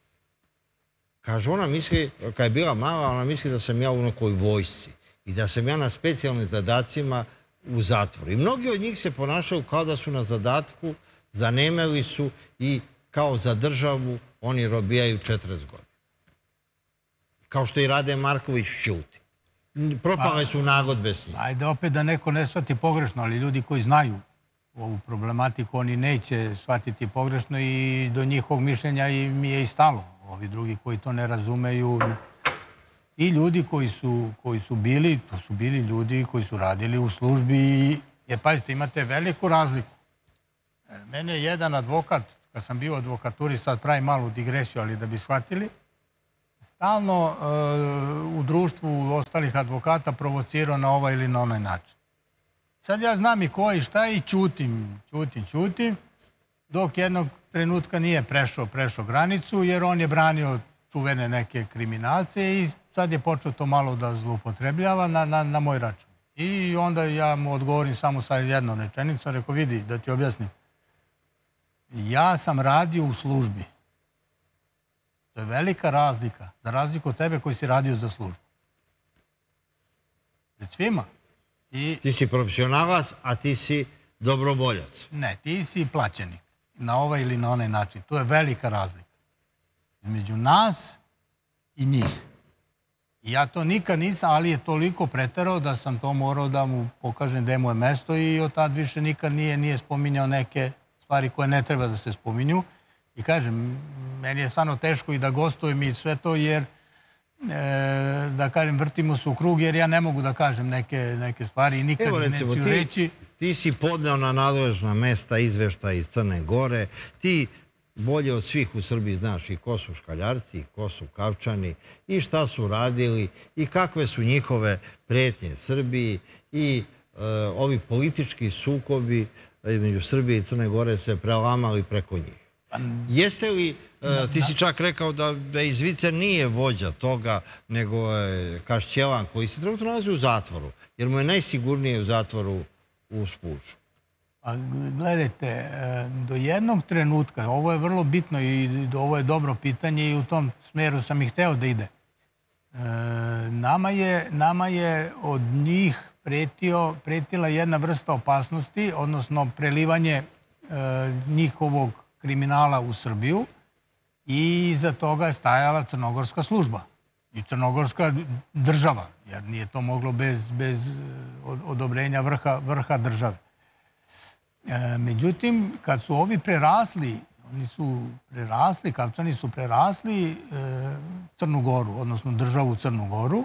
Kaže, ona misli, kad je bila mala, ona misli da sam ja u nekoj vojsci i da sam ja na specijalnim zadacima u zatvoru. I mnogi od njih se ponašaju kao da su na zadatku, zanemeli su i kao za državu oni robijaju 40 godina. Kao što i Rade Marković šuti. Propale pa, su nagodbe s njim. Ajde opet da neko ne shvati pogrešno, ali ljudi koji znaju ovu problematiku, oni neće shvatiti pogrešno i do njihovog mišljenja i mi je i stalo. Ovi drugi koji to ne razumeju. I ljudi koji su, koji su bili, to su bili ljudi koji su radili u službi. Jer pazite, imate veliku razliku. E, mene je jedan advokat, kad sam bio advokaturi, sad pravi malu digresiju, ali da bi shvatili, stalno uh, u društvu ostalih advokata provocirao na ovaj ili na onaj način. Sad ja znam i ko i šta i čutim, čutim, čutim, dok jednog trenutka nije prešao, prešao granicu, jer on je branio čuvene neke kriminalce i sad je počeo to malo da zloupotrebljava na, na, na moj račun. I onda ja mu odgovorim samo sa jednom rečenicom, rekao, vidi, da ti objasnim. Ja sam radio u službi. To je velika razlika, za razliku od tebe koji si radio za službu. Pred svima. I... Ti si profesionalac, a ti si dobrovoljac. Ne, ti si plaćenik. Na ovaj ili na onaj način. To je velika razlika. Između nas i njih. I ja to nikad nisam, ali je toliko preterao da sam to morao da mu pokažem gde mu je mesto i od tad više nikad nije, nije spominjao neke stvari koje ne treba da se spominju. I kažem, meni je stvarno teško i da gostujem i sve to, jer da kažem, vrtimo se u krug, jer ja ne mogu da kažem neke, neke stvari i nikad Evo, recimo, neću ti, reći. Ti si podneo na nadležna mesta izvešta iz Crne Gore. Ti bolje od svih u Srbiji znaš i ko su škaljarci, i ko su kavčani, i šta su radili, i kakve su njihove pretnje Srbiji, i e, ovi politički sukobi između Srbije i Crne Gore se prelamali preko njih. Jeste li, e, ti si čak rekao da, da iz Vicer nije vođa toga, nego je Kašćelan koji se trenutno nalazi u zatvoru, jer mu je najsigurnije u zatvoru u Spuču. A gledajte, e, do jednog trenutka, ovo je vrlo bitno i ovo je dobro pitanje i u tom smeru sam i hteo da ide. E, nama je, nama je od njih pretio, pretila jedna vrsta opasnosti, odnosno prelivanje njihovog kriminala u Srbiju i iza toga je stajala crnogorska služba i crnogorska država, jer nije to moglo bez, bez odobrenja vrha, vrha države. E, međutim, kad su ovi prerasli, oni su prerasli, Kavčani su prerasli e, Crnu Goru, odnosno državu Crnu Goru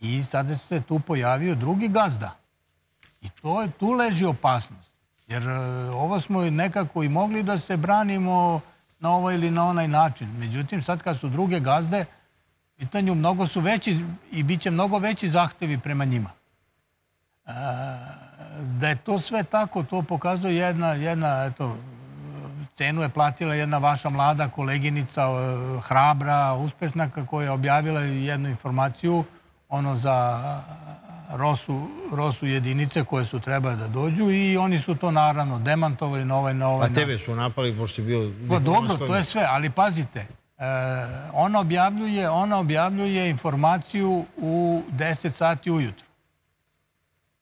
i sada se tu pojavio drugi gazda. I to je, tu leži opasnost. Jer e, ovo smo nekako i mogli da se branimo na ovaj ili na onaj način. Međutim, sad kad su druge gazde, pitanju mnogo su veći i bit će mnogo veći zahtevi prema njima. Da je to sve tako, to pokazuje jedna, jedna eto, cenu je platila jedna vaša mlada koleginica, e, hrabra, uspešna, koja je objavila jednu informaciju ono za Rosu, Rosu jedinice koje su trebali da dođu i oni su to naravno demantovali na ovaj, na ovaj način. A tebe su napali pošto je bio... Pa dobro, to je sve, ali pazite, e, ona, objavljuje, ona objavljuje informaciju u 10 sati ujutru.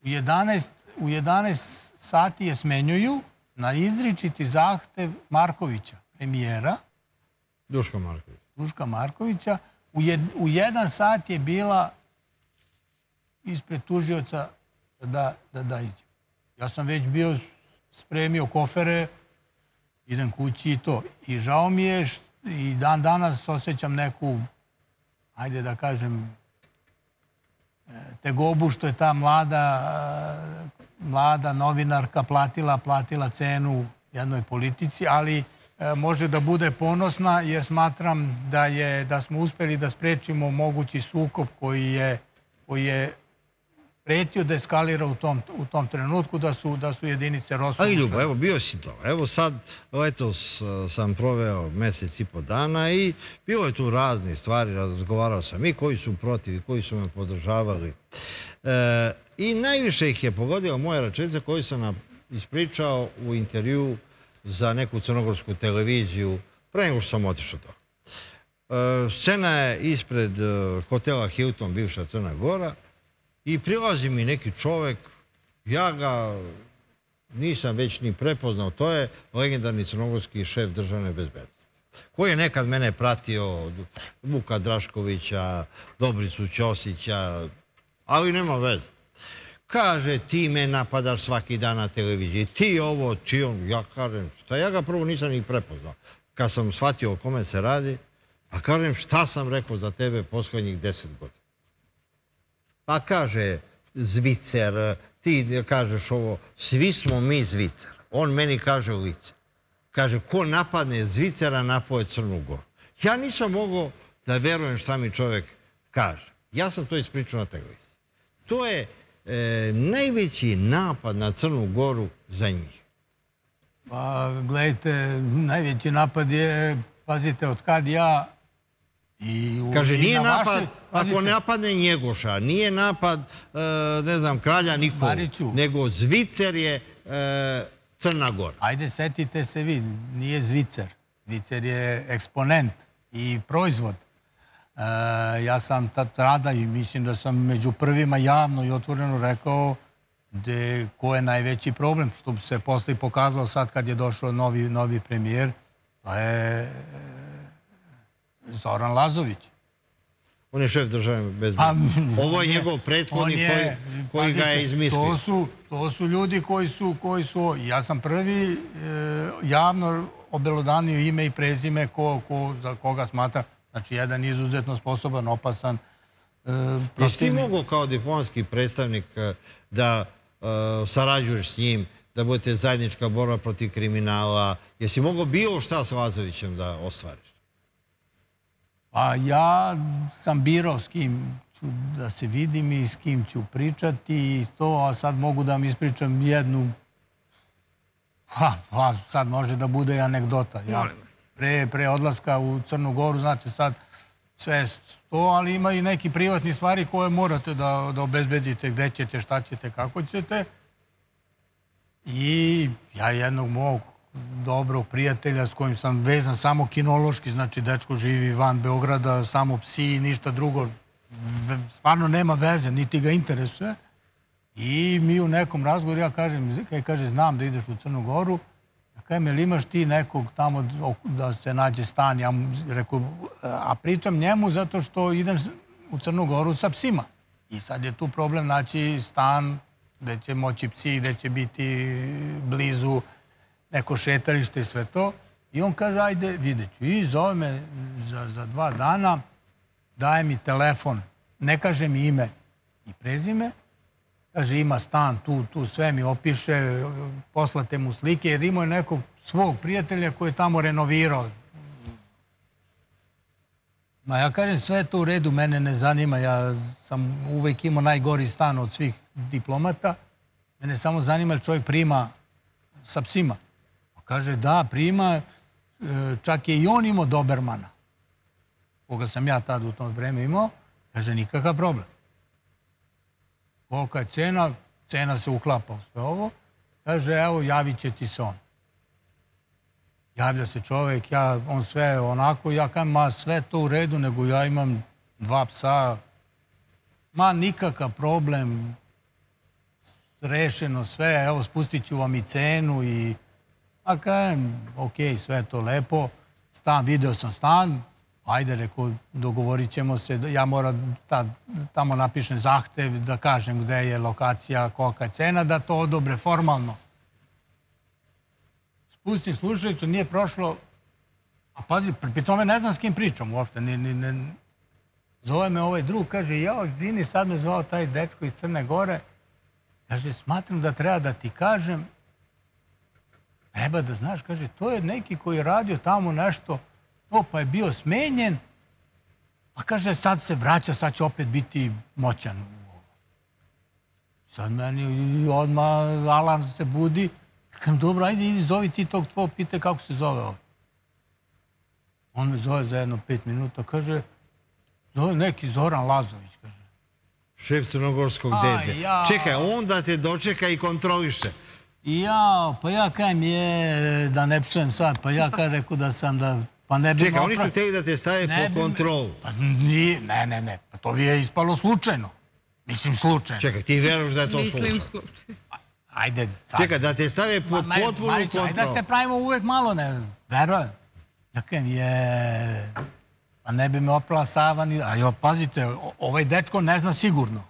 U 11, u 11 sati je smenjuju na izričiti zahtev Markovića, premijera. Duška Markovića. Duška Markovića. U, jed, u jedan sat je bila ispred tužioca da, da, da iđe. Ja sam već bio spremio kofere, idem kući i to. I žao mi je i dan danas osjećam neku, ajde da kažem, tegobu što je ta mlada, mlada novinarka platila, platila cenu jednoj politici, ali e, može da bude ponosna jer smatram da, je, da smo uspeli da sprečimo mogući sukob koji je, koji je pretio da eskalira u tom, u tom trenutku, da su, da su jedinice Rosu... Ali Ljubo, evo, bio si to. Evo sad, eto, sam proveo mesec i po dana i bilo je tu razne stvari, razgovarao sam i koji su protiv i koji su me podržavali. E, I najviše ih je pogodila moja račenica koju sam ispričao u intervju za neku crnogorsku televiziju pre nego što sam otišao to. E, scena je ispred e, hotela Hilton, bivša Crna Gora, I prilazi mi neki čovek, ja ga nisam već ni prepoznao, to je legendarni crnogorski šef državne bezbednosti, koji je nekad mene pratio, Vuka Draškovića, Dobricu Ćosića, ali nema veze. Kaže, ti me napadaš svaki dan na televiziji, ti ovo, ti on, ja kažem, šta, ja ga prvo nisam ni prepoznao. Kad sam shvatio o kome se radi, pa kažem, šta sam rekao za tebe poslednjih deset godina. Pa kaže Zvicer, ti kažeš ovo, svi smo mi Zvicer. On meni kaže u lice. Kaže, ko napadne Zvicera, napoje Crnu Goru. Ja nisam mogao da verujem šta mi čovek kaže. Ja sam to ispričao na televiziji. To je e, najveći napad na Crnu Goru za njih. Pa, gledajte, najveći napad je, pazite, od kad ja I Kaže, nije napad, ako napadne Njegoša, nije napad, e, ne znam, kralja Nikolu, nego Zvicer je e, Crna Gora. Ajde, setite se vi, nije Zvicer. Zvicer je eksponent i proizvod. E, ja sam tad rada i mislim da sam među prvima javno i otvoreno rekao de, ko je najveći problem, što bi se posle pokazalo sad kad je došao novi, novi premijer, to je Zoran Lazović. On je šef države bezbednosti. Pa, Ovo je njegov prethodnik koji, koji ga je izmislio. To su, to su ljudi koji su, koji su... Ja sam prvi e, javno obelodanio ime i prezime ko, ko, za koga smatra. Znači, jedan izuzetno sposoban, opasan. E, Jesi ti mogo kao diplomatski predstavnik e, da e, sarađuješ s njim, da budete zajednička borba protiv kriminala? Jesi mogo bilo šta s Vazovićem da ostvariš? Pa ja sam birao s kim ću da se vidim i s kim ću pričati i to, a sad mogu da vam ispričam jednu pa, pa sad može da bude i anegdota. Ja, pre, pre odlaska u Crnu Goru, znate sad sve to, ali ima i neki privatni stvari koje morate da, da obezbedite gde ćete, šta ćete, kako ćete. I ja jednog mog dobrog prijatelja s kojim sam vezan samo kinološki, znači dečko živi van Beograda, samo psi i ništa drugo. Stvarno nema veze, niti ga interesuje. I mi u nekom razgovoru, ja kažem, kaj kaže, znam da ideš u Crnu Goru, kaj me, imaš ti nekog tamo da se nađe stan? Ja mu rekao, a pričam njemu zato što idem u Crnu Goru sa psima. I sad je tu problem naći stan gde će moći psi, gde će biti blizu neko šetalište i sve to. I on kaže, ajde, vidjet ću. I zove me za, za dva dana, daje mi telefon, ne kaže mi ime i prezime, kaže ima stan tu, tu sve mi opiše, poslate mu slike, jer imao je nekog svog prijatelja koji je tamo renovirao. Ma ja kažem, sve to u redu, mene ne zanima, ja sam uvek imao najgori stan od svih diplomata. Mene samo zanima čovjek prima sa psima. Kaže, da, prima, e, čak je i on imao Dobermana, koga sam ja tad u tom vreme imao, kaže, nikakav problem. Kolika je cena? Cena se uklapa u sve ovo. Kaže, evo, javit će ti se on. Javlja se čovek, ja, on sve onako, ja kažem, ma sve to u redu, nego ja imam dva psa, ma nikakav problem, rešeno sve, evo, spustit ću vam i cenu i A kažem, ok, sve to lepo, stan, video sam stan, ajde, reko, dogovorit ćemo se, ja moram ta, tamo napišem zahtev, da kažem gde je lokacija, kolika je cena, da to odobre formalno. Spustim slušalicu, nije prošlo, a pazi, pri tome ne znam s kim pričam uopšte, ni, ni, ne, zove me ovaj drug, kaže, jao, zini, sad me zvao taj dečko iz Crne Gore, kaže, smatram da treba da ti kažem Treba da znaš, kaže, to je neki koji je radio tamo nešto, to pa je bio smenjen, pa kaže, sad se vraća, sad će opet biti moćan. Sad meni odmah alarm se budi. Kažem, dobro, ajde, idi, zovi ti tog tvoj, pite kako se zove ovo. On me zove za jedno pet minuta, kaže, zove neki Zoran Lazović, kaže. Šef crnogorskog dede. Ja. Čekaj, on da te dočeka i kontroliše. I ja, pa ja kajem je, da ne psujem sad, pa ja kajem rekao da sam da... Pa ne bi Čekaj, oni su teji da te stave po kontrolu. Pa nije, ne, ne, ne, pa to bi je ispalo slučajno. Mislim, slučajno. Čekaj, ti veruš da je to slučajno? Mislim, slučajno. Ajde, sad. Čekaj, da te stave po potpunu kontrolu. Ajde da se pravimo uvek malo, ne, verujem. Ja kajem je... Pa ne bi me oprala Sava ni... A jo, pazite, ovaj dečko ne zna sigurno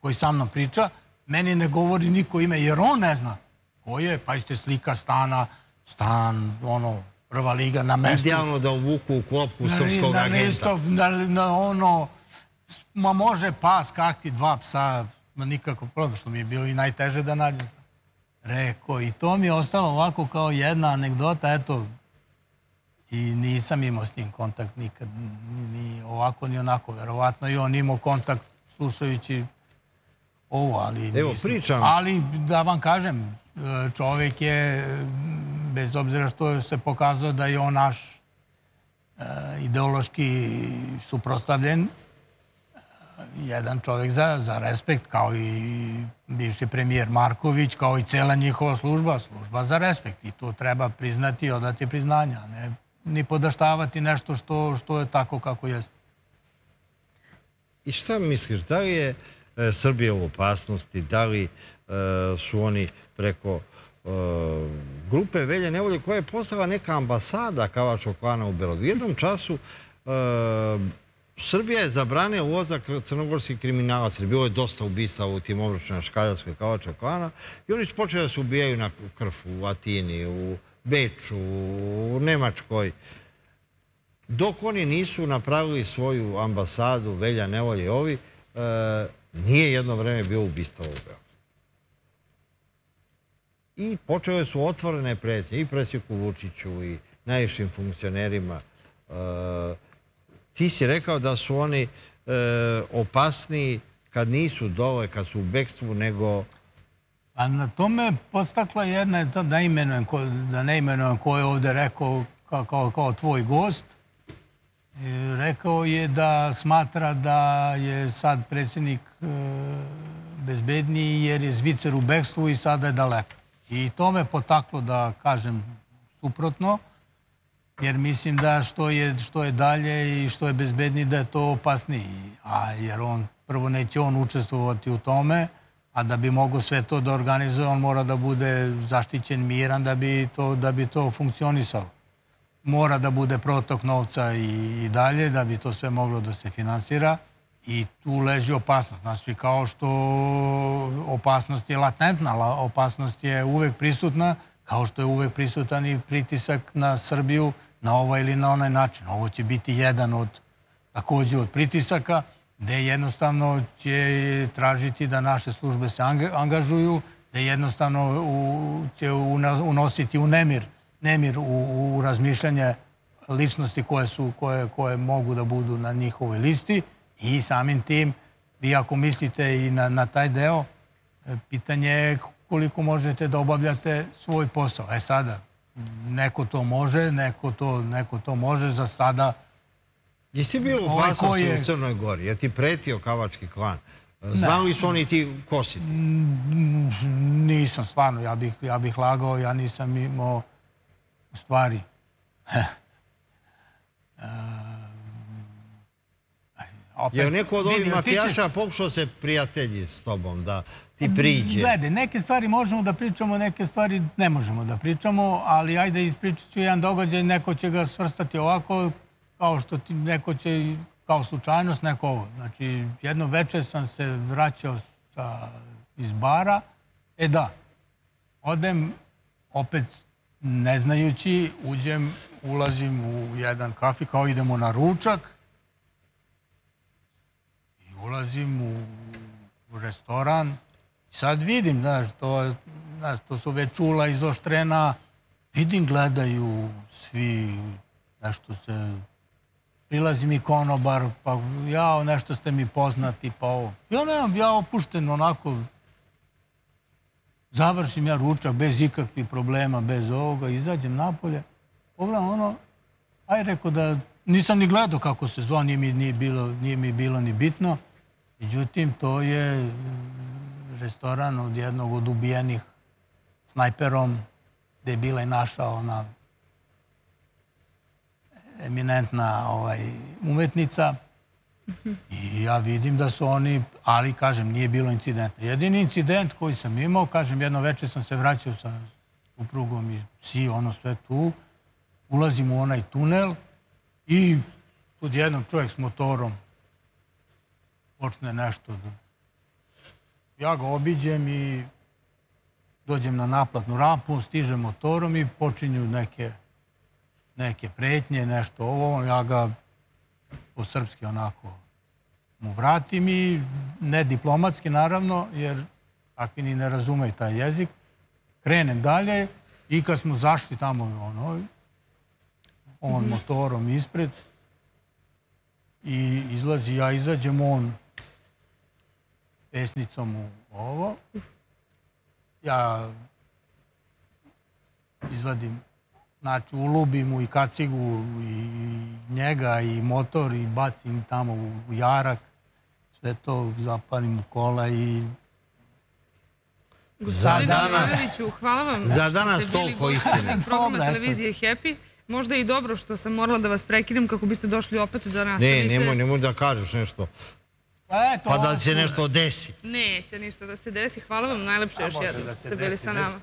koji sa mnom priča. Meni ne govori niko ime, jer on ne zna. Ko je? Pazite, slika stana, stan, ono, prva liga na mestu. Idealno da uvuku u klopku srpskog agenta. Mesto, na, na ono, ma može pas, kakvi dva psa, ma nikako problem, što mi je bilo i najteže da nađem. Reko, i to mi je ostalo ovako kao jedna anegdota, eto, i nisam imao s njim kontakt nikad, ni, ni ovako, ni onako, verovatno i on imao kontakt slušajući ovo, ali Evo, pričam. Ali, da vam kažem, čovek je, bez obzira što se pokazao da je on naš ideološki suprostavljen jedan čovjek za, za respekt, kao i bivši premijer Marković, kao i cela njihova služba, služba za respekt. I to treba priznati i odati priznanja, ne ni podaštavati nešto što, što je tako kako je. I šta misliš, da li je e, Srbija u opasnosti, da li e, su oni preko e, grupe Velje Nevolje koja je postala neka ambasada Kavačog klana u Belodu. U jednom času Srbija je zabranila ulazak crnogorskih kriminalaca, bilo je dosta ubista u tim obročima Škaljarskoj Kavača klana i oni su počeli da se ubijaju na krfu u Atini, u Beču, u Nemačkoj. Dok oni nisu napravili svoju ambasadu, Velja Nevolje ovi, e, nije jedno vreme bio ubistva u Beogradu. I počele su otvorene pretnje i predsjeku Vučiću i najvišim funkcionerima. E, ti si rekao da su oni e, opasniji kad nisu dole, kad su u bekstvu, nego... A na tome postakla jedna, da da ne imenujem ko je ovde rekao kao, kao, tvoj gost, e, rekao je da smatra da je sad predsjednik bezbedniji jer je Zvicer u bekstvu i sada je daleko. I to me potaklo da kažem suprotno, jer mislim da što je, što je dalje i što je bezbedniji da je to opasniji. A jer on, prvo neće on učestvovati u tome, a da bi mogo sve to da organizuje, on mora da bude zaštićen, miran, da bi to, da bi to funkcionisalo. Mora da bude protok novca i, i dalje, da bi to sve moglo da se finansira i tu leži opasnost. Znači, kao što opasnost je latentna, opasnost je uvek prisutna, kao što je uvek prisutan i pritisak na Srbiju na ovaj ili na onaj način. Ovo će biti jedan od, takođe, od pritisaka, gde jednostavno će tražiti da naše službe se angažuju, gde jednostavno će unositi u nemir, nemir u, u razmišljanje ličnosti koje, su, koje, koje mogu da budu na njihovoj listi i samim tim, vi ako mislite i na, na taj deo, pitanje je koliko možete da obavljate svoj posao. E sada, neko to može, neko to, neko to može, za sada... Jesi bio u ovaj opasnosti je... u Crnoj Gori? Je ti pretio kavački klan? Znali su oni ti kositi? Mm, nisam, stvarno, ja bih, ja bih lagao, ja nisam imao stvari. Opet, je neko od ovih mafijaša pokušao se prijatelji s tobom, da ti priđe? Glede, neke stvari možemo da pričamo, neke stvari ne možemo da pričamo, ali ajde ispričat ću jedan događaj, neko će ga svrstati ovako, kao što ti neko će, kao slučajnost, neko ovo. Znači, jedno veče sam se vraćao sa, iz bara, e da, odem opet ne znajući, uđem, ulazim u jedan kafi, kao idemo na ručak, ulazim u, u restoran, Sad vidim, znaš, to, znaš, to su već čula izoštrena, vidim, gledaju svi, nešto se, prilazi mi konobar, pa ja, nešto ste mi poznati, pa ovo. Ja nemam, ja opušten onako, završim ja ručak bez ikakvih problema, bez ovoga, izađem napolje, pogledam ono, aj rekao da nisam ni gledao kako se zove, nije mi, nije bilo, nije mi bilo ni bitno. Međutim, to je restoran od jednog od ubijenih snajperom, gde je bila i naša ona eminentna ovaj, umetnica. I ja vidim da su oni, ali kažem, nije bilo incidenta. Jedini incident koji sam imao, kažem, jedno večer sam se vraćao sa uprugom i psi, ono sve tu, ulazim u onaj tunel i jednom čovjek s motorom počne nešto da Ja ga obiđem i dođem na naplatnu rampu, stižem motorom i počinju neke, neke pretnje, nešto ovo. Ja ga po srpski onako mu vratim i ne diplomatski naravno, jer takvi ni ne razumeju taj jezik. Krenem dalje i kad smo zašli tamo ono, on motorom ispred i izlazi, ja izađem, on pesnicom u ovo. Ja izvadim Znači, ulubim mu i kacigu i njega i motor i bacim tamo u jarak. Sve to zapalim u kola i Gospodine danas- hvala vam. Za danas toliko istine. eto. televizije Happy. Možda je i dobro što sam morala da vas prekinem kako biste došli opet da nastavite. Ne, nemoj, nemoj da kažeš nešto. Pa eto, Pa da se nešto desi. Neće ništa da se desi. Hvala vam najlepše još jednom da se bili desi, sa nama.